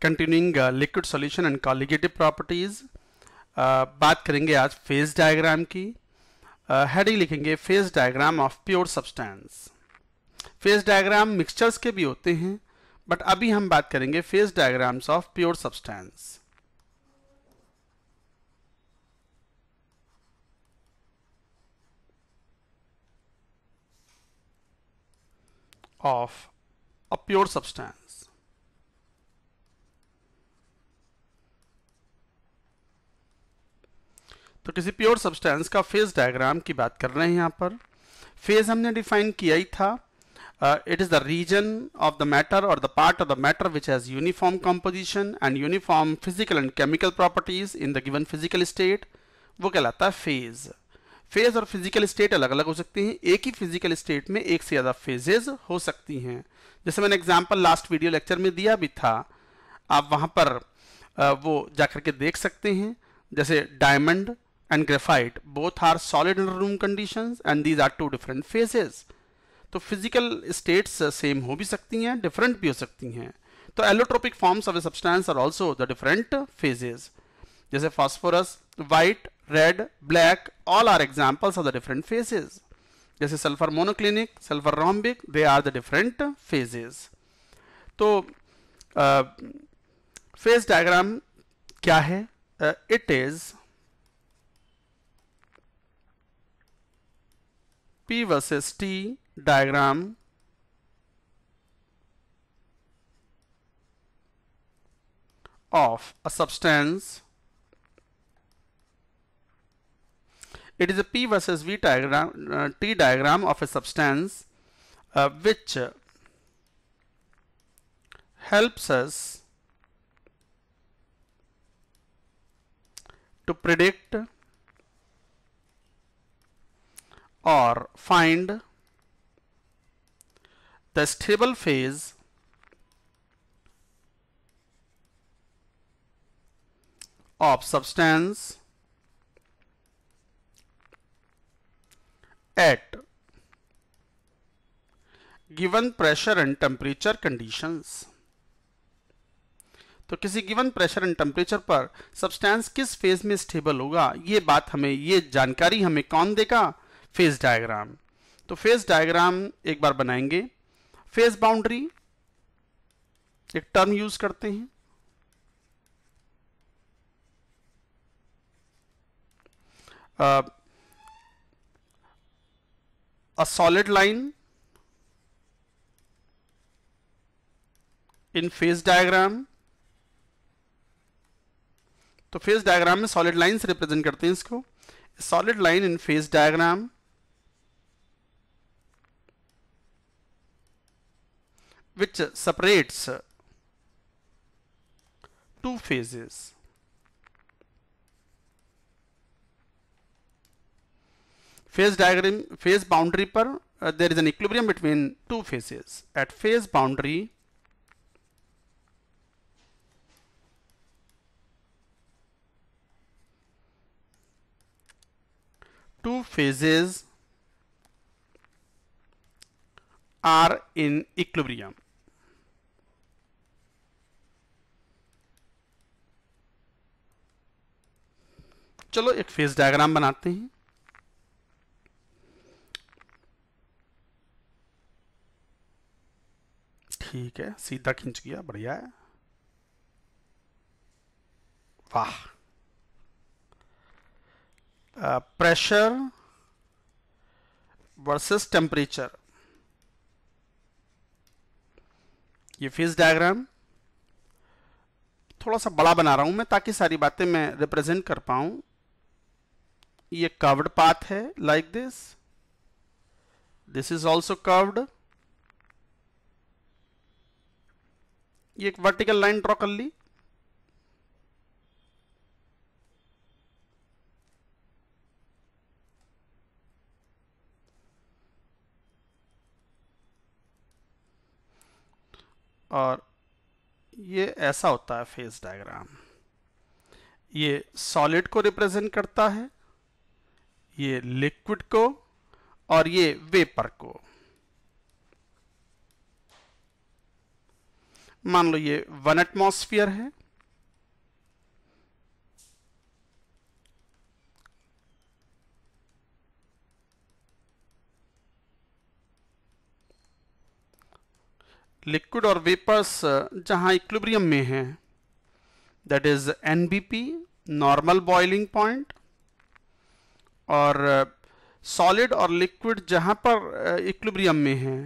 Continuing uh, liquid solution and colligative properties. Uh, बात करेंगे आज फ़ेज़ डायग्राम की. हेडिंग uh, लिखेंगे phase diagram of pure substance phase diagram mixtures के भी होते हैं बट अभी हम बात करेंगे phase diagrams of pure substance of a pure substance. तो किसी प्योर सब्सटेंस का फ़ेज़ डायग्राम की बात कर रहे हैं यहाँ पर। फ़ेज़ हमने डिफाइन किया ही था। It is the region of the matter और the part of the matter which has uniform composition and uniform physical and chemical properties in the given physical state वो कहलाता है फ़ेज़ फ़ेज़ और physical state अलग अलग हो सकती हैं। एक ही फ़िज़िकल स्टेट में एक से ज़्यादा फेजेज हो सकती हैं। जैसे मैंने एग्ज़ाम्पल लास्ट वीडियो लेक्चर में दिया भी था। आप वहाँ पर वो जाकर के देख सकते हैं। जैसे diamond and graphite both are solid room condition and these are two different phases तो फ़िज़िकल स्टेट्स सेम हो भी सकती हैं डिफरेंट भी हो सकती हैं। तो allotropic forms of a substance are also the different phases जैसे phosphorus white red black all are examples of the different phases जैसे sulphur monoclinic sulphur rhombic they are the different phases तो phase uh, diagram क्या है? It is P versus T diagram of a substance It is a P versus V diagram, uh, T diagram of a substance uh, which helps us to predict or find the stable phase of substance at. Given pressure and temperature conditions. तो किसी given pressure and temperature पर substance किस phase में stable होगा? ये बात हमें ये जानकारी हमें कौन देगा? फ़ेज़ डायग्राम तो फ़ेज़ डायग्राम एक बार बनाएँगे। फ़ेज़ बाउंड्री एक टर्म यूज़ करते हैं। uh, a solid line in phase diagram. तो फेस डायग्राम में सॉलिड लाइन्स रिप्रेजेंट करते हैं इसको। Solid line in phase diagram which separates two phases phase diagram phase boundary पर there is an equilibrium between two phases at phase boundary two phases are in equilibrium चलो एक phase diagram बनाते हैं। ठीक है, सीधा खींच गया, बढ़िया है। वाह। Pressure versus temperature. ये फ़ेज़ डायग्राम थोड़ा सा बड़ा बना रहा हूँ मैं, ताकि सारी बातें मैं रिप्रेजेंट कर पाऊँ। ये कर्व्ड पाथ है like this this is also curved ये एक वर्टिकल लाइन ड्रॉ कर ली। और ये ऐसा होता है फ़ेज़ डायग्राम ये सॉलिड को रिप्रेजेंट करता है, ये लिक्विड को, और ये वेपर को। मान लो ये वन एटमॉस्फियर है। लिक्विड और वेपर्स जहाँ इक्विलिब्रियम में है that is NBP normal boiling point और सॉलिड और लिक्विड जहाँ पर इक्विलिब्रियम में है।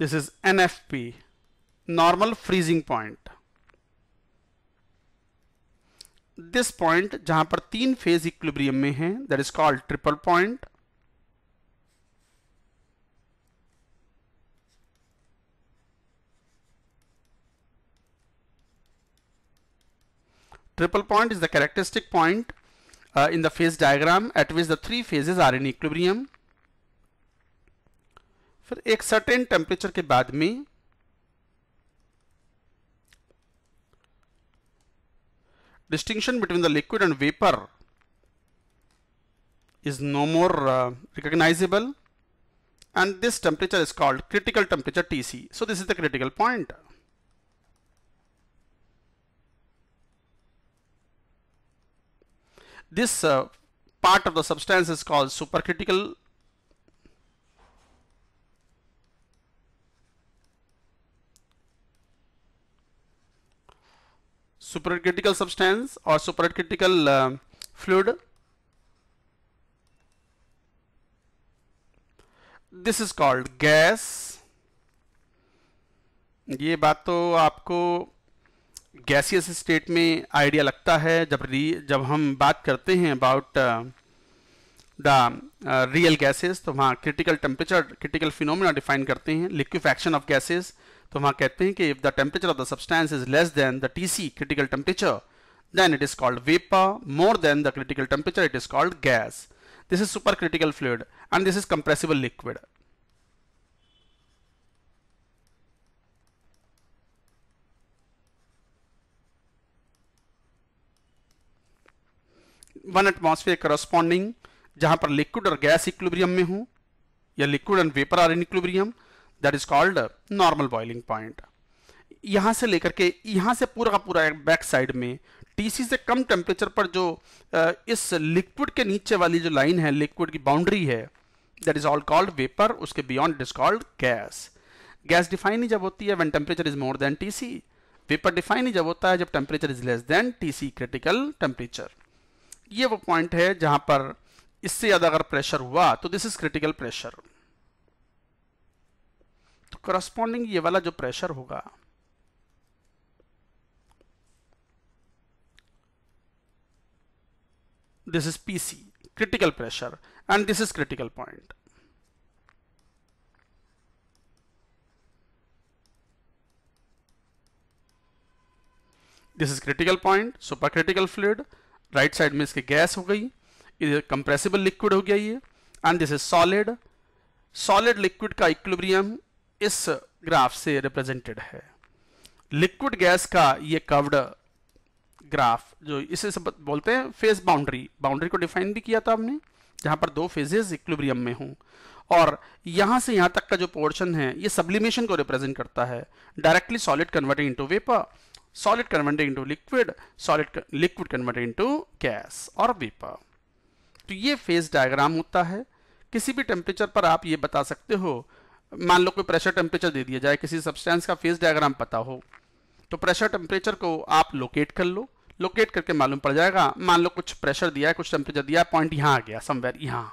this is NFP normal freezing point this point जहां पर तीन फेज इक्विलिब्रियम में है that is called triple point triple point is the characteristic point uh, in the phase diagram at which the three phases are in equilibrium फिर एक certain temperature के बाद में distinction between the liquid and vapor is no more uh, recognizable and this temperature is called critical temperature Tc. So this is the critical point. This uh, part of the substance is called supercritical supercritical substance or supercritical uh, fluid. This is called gas. ये बात तो आपको gaseous state में idea लगता है जब री जब हम बात करते हैं अबाउट द रियल गैसेस तो वहाँ critical temperature critical phenomena define करते हैं लिक्विफैक्शन ऑफ़ गैसेस तो वहाँ कहते हैं कि if the temperature of the substance is less than the TC critical temperature then it is called vapour more than the critical temperature it is called gas this is super critical fluid and this is compressible liquid one atmosphere corresponding जहाँ पर liquid और gas equilibrium में हो, या liquid and vapour are in equilibrium that is called normal boiling point यहाँ से लेकर के, यहाँ से पूरा का पूरा बैक साइड में टीसी से कम टेम्परेचर पर जो इस लिक्विड के नीचे वाली जो लाइन है लिक्विड की बाउंड्री है that is all called vapour उसके beyond it is called gas gas define ही जब होती है when temperature is more than TC vapour define ही जब होता है जब temperature is less than TC critical temperature ये वो पॉइंट है जहाँ पर इससे ज़्यादा अगर प्रेशर हुआ तो this is critical pressure corresponding ये वाला जो प्रेशर होगा this is PC critical pressure and this is critical point this is critical point super critical fluid right side में इसकी गैस हो गई कंप्रेसिबल लिक्विड हो गया ये and this is solid solid liquid का इक्लोबरियम इस ग्राफ से रिप्रेजेंटेड है। लिक्विड गैस का ये कव्ड ग्राफ, जो इसे सब बोलते हैं फ़ेज़ बाउंड्री। बाउंड्री को डिफाइन भी किया था हमने, जहाँ पर दो फेजेस इक्विलिब्रियम में हों। और यहाँ से यहाँ तक का जो पोर्शन है, ये सब्लिमेशन को रिप्रेजेंट करता है। Directly solid converting into vapour, solid converting into liquid, solid liquid converting into gas और vapor तो ये फ़ेज़ डायग्राम होता है। किसी भी टेम्परेचर पर आप ये बता सकते हो मान लो कोई प्रेशर टेम्परेचर दे दिया जाए, किसी सब्सटेंस का फेस डायग्राम पता हो तो प्रेशर टेम्परेचर को आप लोकेट कर लो। लोकेट करके मालूम पड़ जाएगा, मान लो कुछ प्रेशर दिया है, कुछ टेम्परेचर दिया पॉइंट यहाँ आ गया समवेयर यहाँ,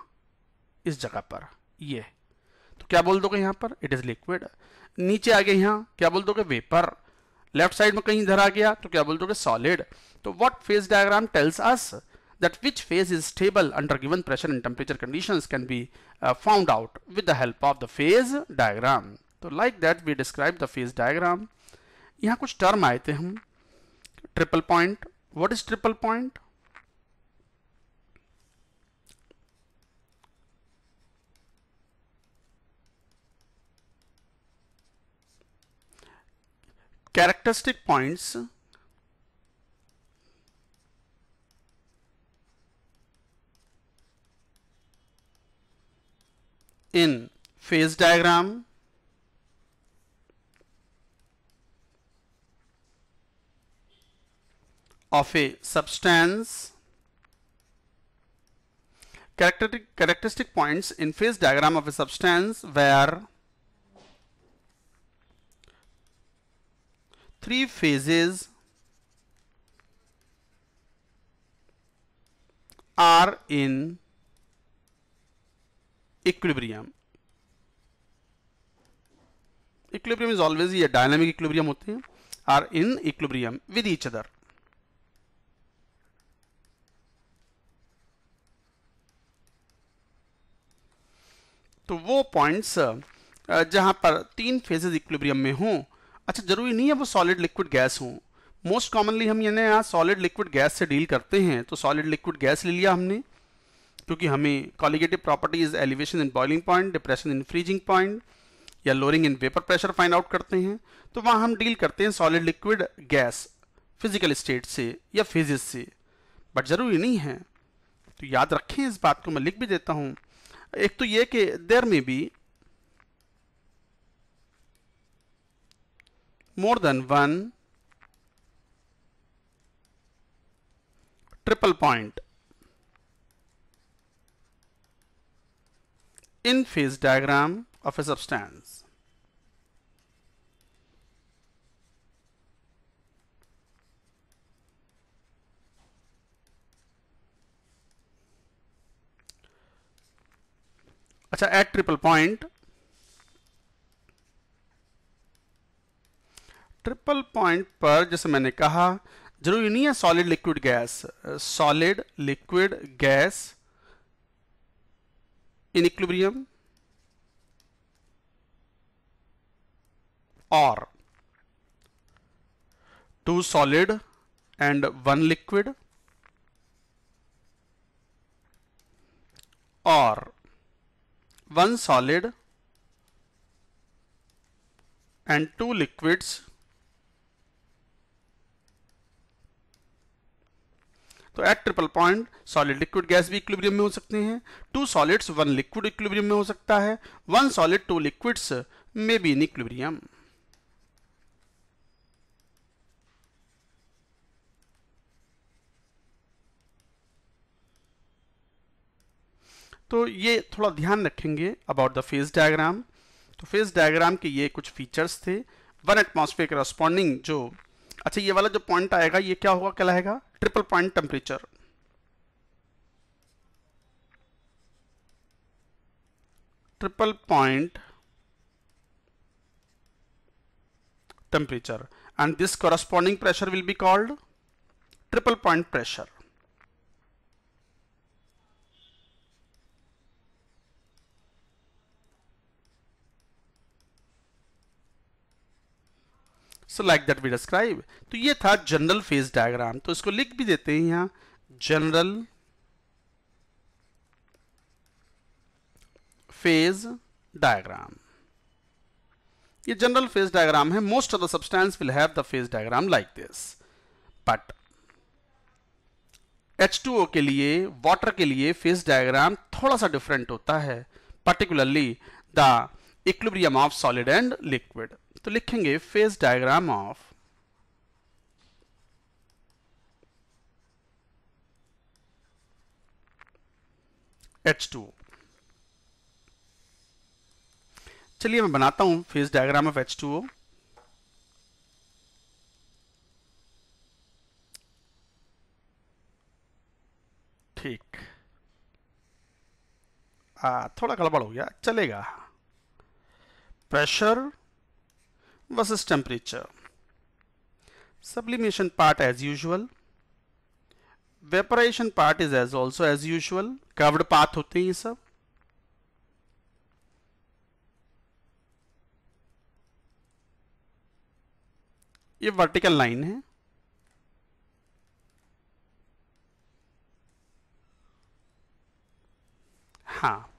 इस जगह पर, ये। तो क्या बोल दोगे यहाँ पर? इट इज़ लिक्विड नीचे आ गए यहाँ, क्या बोल दोगे? वेपर लेफ़्ट साइड में कहीं इधर आ गया तो क्या बोल दोगे? सॉलिड तो what phase diagram tells us that which phase is stable under given pressure and temperature conditions can be uh, found out with the help of the phase diagram. So like that we describe the phase diagram. यहाँ कुछ term आए थे हम triple point what is triple point characteristic points in phase diagram. Of a substance. Characteristic, characteristic points in phase diagram of a substance where three phases. Are in equilibrium. Equilibrium is always a dynamic equilibrium होते हैं, are in equilibrium with each other. तो वो points जहाँ पर तीन phases equilibrium में हों अच्छा ज़रूरी नहीं है वो सॉलिड लिक्विड गैस हों। मोस्ट कॉमनली हम यानी यहाँ सॉलिड लिक्विड गैस से डील करते हैं तो सॉलिड लिक्विड गैस ले लिया हमने। क्योंकि हमें colligative properties elevation in boiling point depression in freezing point या lowering in vapour pressure find out करते हैं। तो वहाँ हम डील करते हैं solid liquid gas physical state से या फिजिक्स से। बट ज़रूरी नहीं है। तो याद रखें इस बात को, मैं लिख भी देता हूँ। एक तो ये कि there may be more than one triple point in phase diagram of a substance. अच्छा at triple point triple point पर जैसे मैंने कहा ज़रूरी नहीं है solid liquid gas solid liquid gas in equilibrium? Or two solid and one liquid. Or one solid and two liquids तो at triple point solid liquid gas भी equilibrium में हो सकते हैं। Two solids one liquid equilibrium में हो सकता है। One solid two liquids may be in equilibrium तो ये थोड़ा ध्यान रखेंगे अबाउट द फ़ेज़ डायग्राम तो फ़ेज़ डायग्राम के ये कुछ फीचर्स थे। वन एटमॉस्फेयर करस्पॉन्डिंग जो अच्छा ये वाला जो पॉइंट आएगा, ये क्या होगा, कहलाएगा? triple point temperature. Triple point temperature and this corresponding pressure will be called triple point pressure. So like that we describe तो ये था जनरल फ़ेज़ डायग्राम तो इसको लिख भी देते हैं यहाँ. जनरल फ़ेज़ डायग्राम ये जनरल फ़ेज़ डायग्राम है. Most of the substance will have the phase diagram like this but H2O के लिए वाटर के लिए फ़ेज़ डायग्राम थोड़ा सा डिफरेंट होता है. Particularly the equilibrium of solid and liquid तो लिखेंगे फ़ेज़ डायग्राम ऑफ़ H2 चलिए मैं बनाता हूँ फ़ेज़ डायग्राम ऑफ़ H2O ठीक। आ, थोड़ा गड़बड़ हो गया चलेगा। Pressure versus temperature. Sublimation part as usual. Vaporization part is as also as usual. Curved path होते हैं ये सब ये वर्टिकल लाइन है हाँ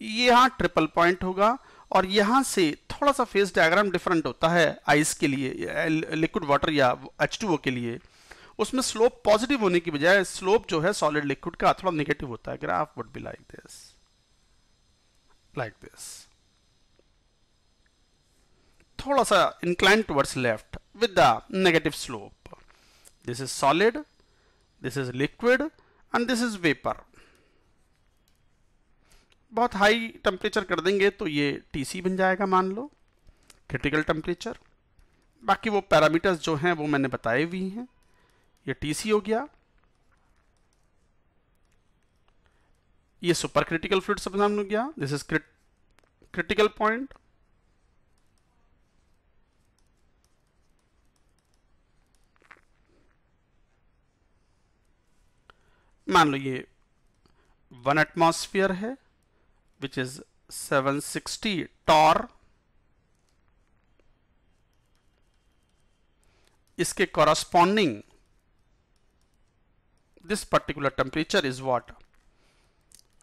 यहाँ ट्रिपल पॉइंट होगा और यहाँ से थोड़ा सा फेस डायग्राम डिफरेंट होता है आइस के लिए लिक्विड वाटर या एच के लिए। उसमें स्लोप पॉजिटिव होने की बजाय स्लोप जो है सॉलिड लिक्विड का थोड़ा नेगेटिव होता है। Graph would be like this like this थोड़ा सा inclined towards left with the negative slope this is solid this is liquid and this is vapor बहुत हाई टेम्परेचर कर देंगे तो ये TC बन जाएगा मान लो क्रिटिकल टेम्परेचर बाकी वो पैरामीटर्स जो हैं वो मैंने बताए हुए हैं। ये TC हो गया। ये सुपर क्रिटिकल फ्लूड सब हो गया। दिस इज़ क्रिटिकल पॉइंट मान लो ये वन एटमॉस्फेयर है। विच इज़ 760 टॉर इसके corresponding this particular temperature is what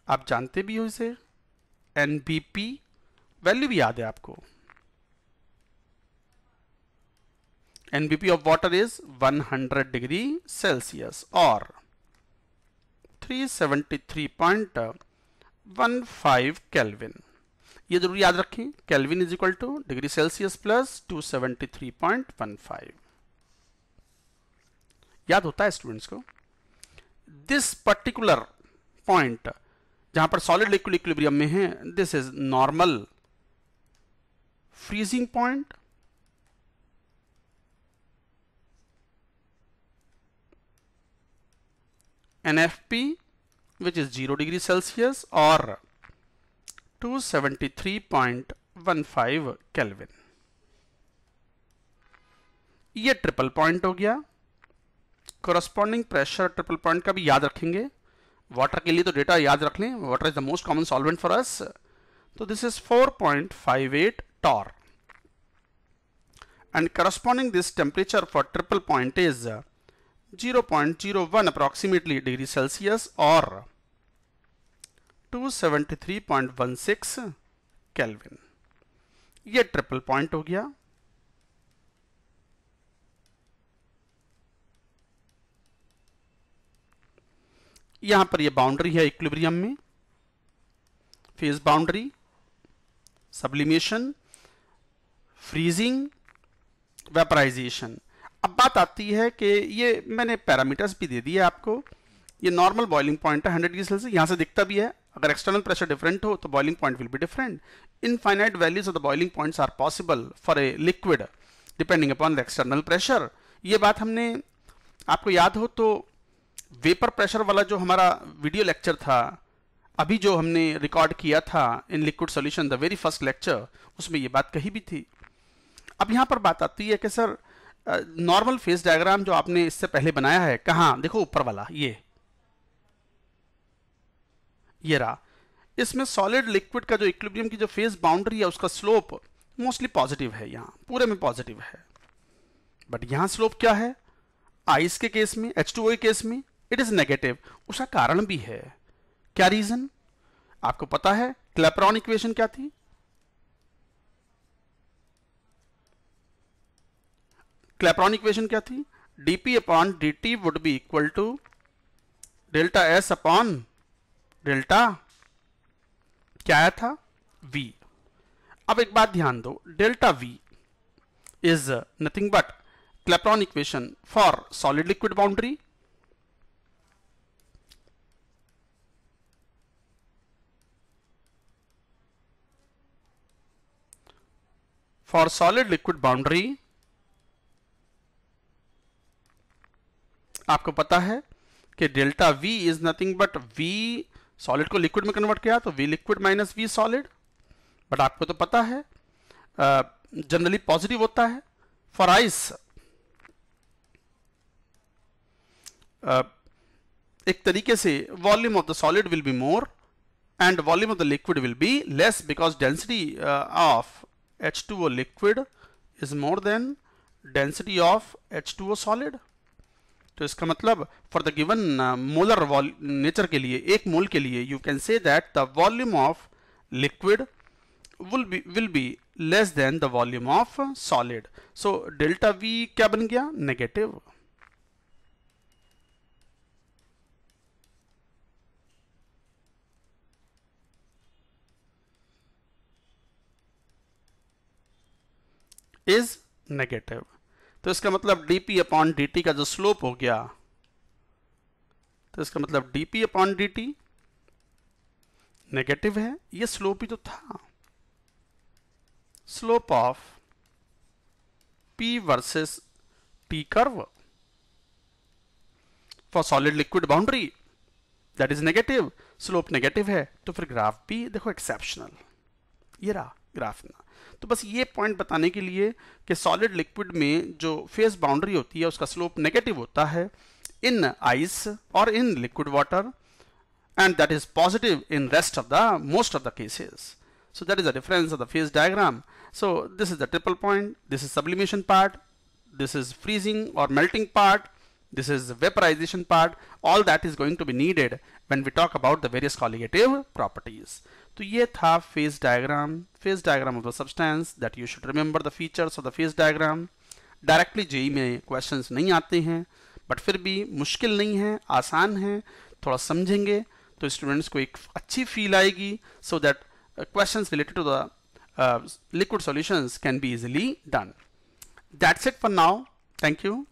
आप जानते भी हो इसे? एनबीपी वैल्यू भी याद है आपको। NBP of water is 100 degree Celsius और 373.15 केल्विन ये ज़रूर याद रखें Kelvin is equal to degree Celsius plus 273.15 याद होता है स्टूडेंट्स को? दिस पर्टिकुलर पॉइंट जहाँ पर सॉलिड लिक्विड इक्विलिब्रियम में है this is normal freezing point NFP which is 0 degree Celsius or 273.15 Kelvin. ये ट्रिपल पॉइंट हो गया। कोरस्पॉन्डिंग प्रेशर ट्रिपल पॉइंट का भी याद रखेंगे। वाटर के लिए तो डेटा याद रख लें। Water is the most common solvent for us तो this is 4.58 torr and corresponding this temperature for triple point is 0.01 approximately degree Celsius or 273.16 Kelvin. ये ट्रिपल पॉइंट हो गया। यहाँ पर ये बाउंड्री है इक्विलिब्रियम में। Phase boundary sublimation freezing vaporisation अब बात आती है कि ये मैंने पैरामीटर्स भी दे दिए आपको। ये नॉर्मल बॉइलिंग पॉइंट है 100 डिग्री सेल्सियस यहाँ से दिखता भी है। अगर एक्सटर्नल प्रेशर डिफरेंट हो तो boiling point will be different infinite values of the boiling points are possible for a liquid depending upon the external pressure ये बात हमने, आपको याद हो तो वेपर प्रेशर वाला जो हमारा वीडियो लेक्चर था, अभी जो हमने रिकॉर्ड किया था in liquid solution the very first lecture उसमें ये बात कही भी थी। अब यहाँ पर बात आती है कि सर नॉर्मल फेस डायग्राम जो आपने इससे पहले बनाया है, कहा? देखो ऊपर वाला, ये। ये रहा। इसमें सॉलिड लिक्विड का जो इक्विलिब्रियम की जो फेस बाउंड्री है, उसका स्लोप मोस्टली पॉजिटिव है यहाँ। पूरे में पॉजिटिव है। बट यहाँ स्लोप क्या है? आइस के केस में एच के केस में इट इज़ नेगेटिव उसका कारण भी है। क्या रीजन आपको पता है क्लेप्रॉन इक्वेशन क्या थी? क्लेप्रॉन इक्वेशन क्या थी? dp upon dt would be equal to delta S upon delta क्या आया था? v. अब एक बात ध्यान दो delta v is nothing but Clapeyron equation for solid liquid boundary for solid liquid boundary आपको पता है कि delta V is nothing but V solid को लिक्विड में कन्वर्ट किया तो V liquid minus V solid but आपको तो पता है जनरली uh, पॉजिटिव होता है। फॉर आइस uh, एक तरीके से volume of the solid will be more and volume of the liquid will be less because density of H2O liquid is more than density of H2O solid तो इसका मतलब for the given molar nature के लिए, एक मोल के लिए you can say that the volume of liquid will be less than the volume of solid so delta V क्या बन गया? नेगेटिव इज़ नेगेटिव तो इसका मतलब dp अपॉन dt का जो स्लोप हो गया तो इसका मतलब dp अपॉन dt नेगेटिव है। ये स्लोप ही तो था। Slope of p versus t curve for solid liquid boundary that is negative slope negative है। तो फिर ग्राफ भी देखो एक्सेप्शनल ये रहा। ग्राफना तो बस ये पॉइंट बताने के लिए कि सॉलिड लिक्विड में जो फेस बाउंड्री होती है, उसका स्लोप नेगेटिव होता है इन आइस और in liquid water and that is positive in rest of the most of the cases so that is the difference of the phase diagram so this is the triple point this is sublimation part this is freezing और melting part this is vaporisation part all that is going to be needed when we talk about the various colligative properties तो ये था phase diagram phase diagram of the substance that you should remember the features of the phase diagram directly JEE में questions नहीं आते हैं but फिर भी मुश्किल नहीं है, आसान है, थोड़ा समझेंगे तो स्टूडेंट्स को एक अच्छी फील आएगी so that questions related to the liquid solutions can be easily done that's it for now thank you